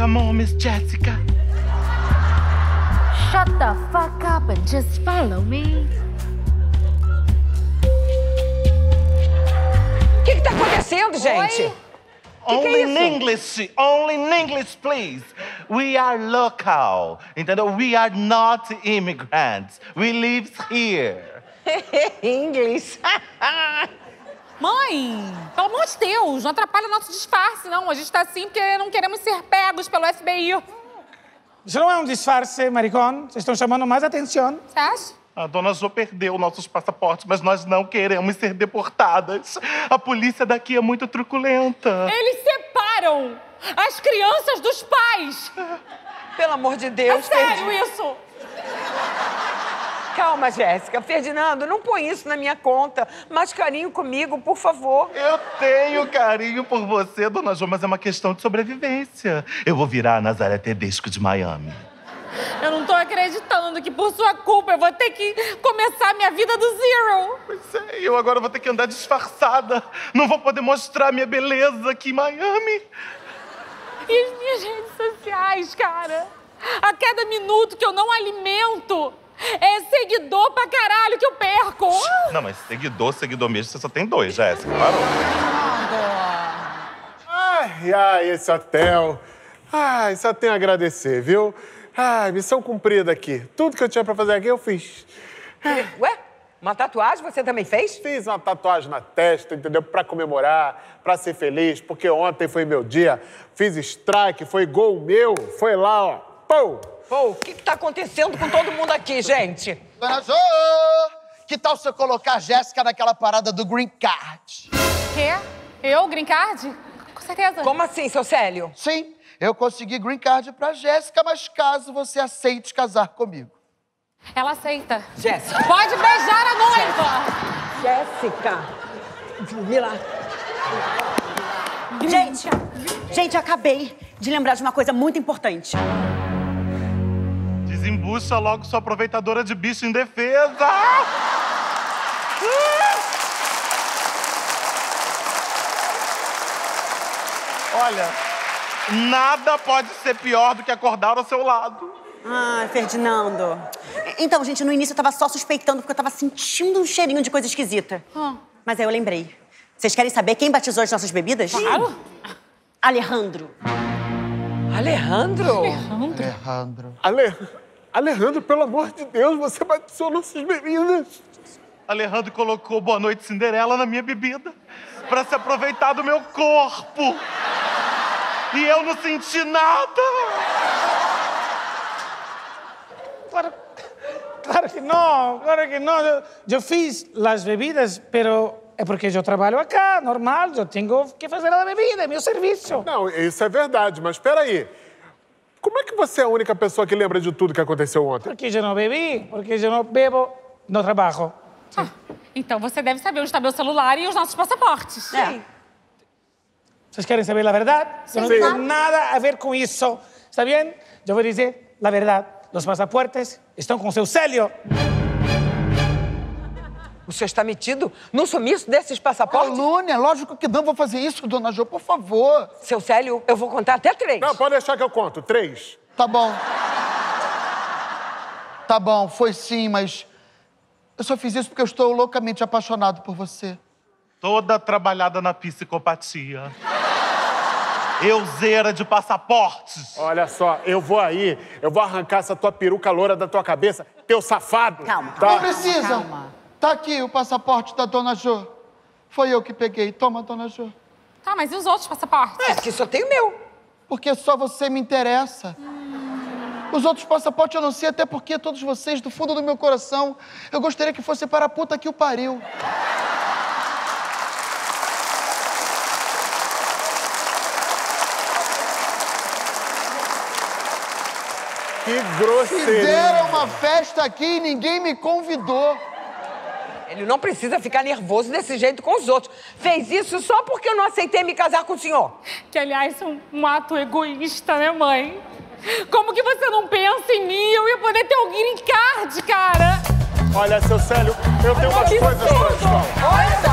Come on, Miss Jessica. Shut the fuck up and just follow me. O que, que tá acontecendo, gente? Oi? Only é in? English, only in English, please. We are local, entendeu? We are not immigrants. We live here. Inglês. Mãe, pelo amor de Deus, não atrapalha nosso disfarce, não. A gente tá assim porque não queremos ser pegos pelo FBI. Isso não é um disfarce, maricón. Vocês estão chamando mais atenção. Você acha? A dona Jo perdeu nossos passaportes, mas nós não queremos ser deportadas. A polícia daqui é muito truculenta. Eles separam as crianças dos pais. Pelo amor de É Deus, sério Ferdi- isso? Calma, Jéssica. Ferdinando, não põe isso na minha conta. Mais carinho comigo, por favor. Eu tenho carinho por você, dona Jo, mas é uma questão de sobrevivência. Eu vou virar a Nazaré Tedesco de Miami. Eu não tô acreditando que por sua culpa eu vou ter que começar minha vida do zero. Pois é, eu agora vou ter que andar disfarçada. Não vou poder mostrar minha beleza aqui em Miami. E as minhas redes sociais, cara? A cada minuto que eu não alimento, é seguidor pra caralho que eu perco. Não, mas seguidor, seguidor mesmo, você só tem dois, Jéssica. Parou. Ai, ai, esse hotel. Ai, só tenho a agradecer, viu? Ai, missão cumprida aqui. Tudo que eu tinha pra fazer aqui, eu fiz. Ué? Uma tatuagem você também fez? Fiz uma tatuagem na testa, entendeu? Pra comemorar, pra ser feliz, porque ontem foi meu dia. Fiz strike, foi gol meu. Foi lá, ó. Pô! Pô, o que, que tá acontecendo com todo mundo aqui, gente? Dona Jo, que tal você colocar a Jéssica naquela parada do Green Card? Quê? Eu, green card? Com certeza. Como assim, seu Célio? Sim, eu consegui Green Card pra Jéssica, mas caso você aceite casar comigo. Ela aceita. Jéssica. Pode beijar a noiva. Jéssica. Mila. Gente, gente, eu acabei de lembrar de uma coisa muito importante. Desembucha logo sua aproveitadora de bicho em defesa. Olha, nada pode ser pior do que acordar ao seu lado. Ai, Ferdinando. Então, gente, no início eu tava só suspeitando porque eu tava sentindo um cheirinho de coisa esquisita. Mas aí eu lembrei. Vocês querem saber quem batizou as nossas bebidas? Claro. Alejandro. Alejandro? Alejandro. Ale... Alejandro, pelo amor de Deus, você batizou nossas bebidas. Alejandro colocou Boa Noite Cinderela na minha bebida pra se aproveitar do meu corpo. E eu não senti nada. Claro, claro que não, claro que não. Eu, eu fiz as bebidas, pero é porque eu trabalho acá, normal. Eu tenho que fazer a bebida, é meu serviço. Não, isso é verdade, mas peraí. Como é que você é a única pessoa que lembra de tudo que aconteceu ontem? Porque eu não bebi, porque eu não bebo, não trabalho. Então você deve saber onde está meu celular e os nossos passaportes. É. Vocês querem saber a verdade? Eu não Sim. tenho nada a ver com isso. Está bem? Eu vou dizer a verdade. Os passaportes estão com seu Célio. O senhor está metido no sumiço desses passaportes? Calúnia, lógico que não vou fazer isso, Dona Jo, por favor. Seu Célio, eu vou contar até três. Não, pode deixar que eu conto. Três. Tá bom. Tá bom, foi sim, mas eu só fiz isso porque eu estou loucamente apaixonado por você. Toda trabalhada na psicopatia. Euzeira de passaportes. Olha só, eu vou aí, eu vou arrancar essa tua peruca loura da tua cabeça, teu safado. Calma, Tá? Não precisa. Tá aqui o passaporte da Dona Jo. Foi eu que peguei. Toma, Dona Jo. Tá, mas e os outros passaportes? É, que só tem o meu. Porque só você me interessa. Os outros passaportes eu não sei, até porque todos vocês, do fundo do meu coração, eu gostaria que fosse para a puta que o pariu. Que grosseria. Fizeram uma festa aqui e ninguém me convidou. Ele não precisa ficar nervoso desse jeito com os outros. Fez isso só porque eu não aceitei me casar com o senhor. Que, aliás, é um, um ato egoísta, né, mãe? Como que você não pensa em mim? Eu ia poder ter alguém green card, cara. Olha, seu Célio, eu tenho umas coisas pra te falar. Olha só.